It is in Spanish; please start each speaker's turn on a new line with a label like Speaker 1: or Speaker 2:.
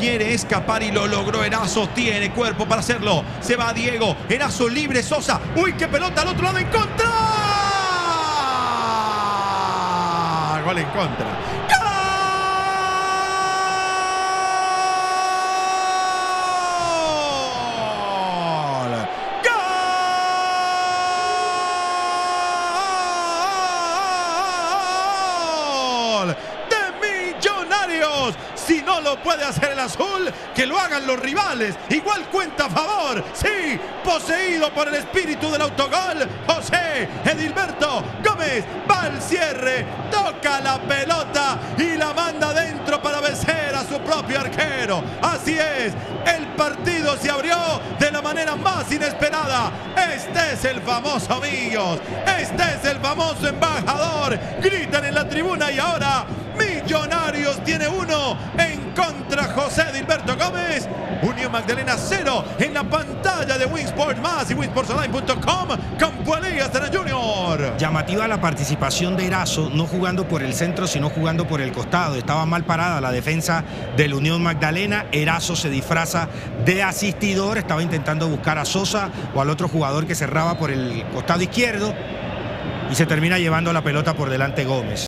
Speaker 1: quiere escapar y lo logró. Erazo tiene cuerpo para hacerlo. Se va Diego. Erazo libre. Sosa. Uy, qué pelota al otro lado en contra. Gol en contra. ¡Gol! ¡Gol! ¡De Millonarios! Si no lo puede hacer el azul, que lo hagan los rivales. Igual cuenta a favor. Sí, poseído por el espíritu del autogol. José Edilberto Gómez va al cierre, toca la pelota y la manda dentro para vencer a su propio arquero. Así es, el partido se abrió de la manera más inesperada. Este es el famoso Millos, este es el famoso embajador. Gritan en la tribuna y ahora Millonarios tiene uno en contra José Edilberto Gómez. Unión Magdalena 0 en la pantalla de Winsport más y winsportsonline.com. Campo Elías Junior.
Speaker 2: Llamativa la participación de Erazo, no jugando por el centro, sino jugando por el costado. Estaba mal parada la defensa del Unión Magdalena. Erazo se disfraza de asistidor, estaba intentando buscar a Sosa o al otro jugador que cerraba por el costado izquierdo y se termina llevando la pelota por delante Gómez.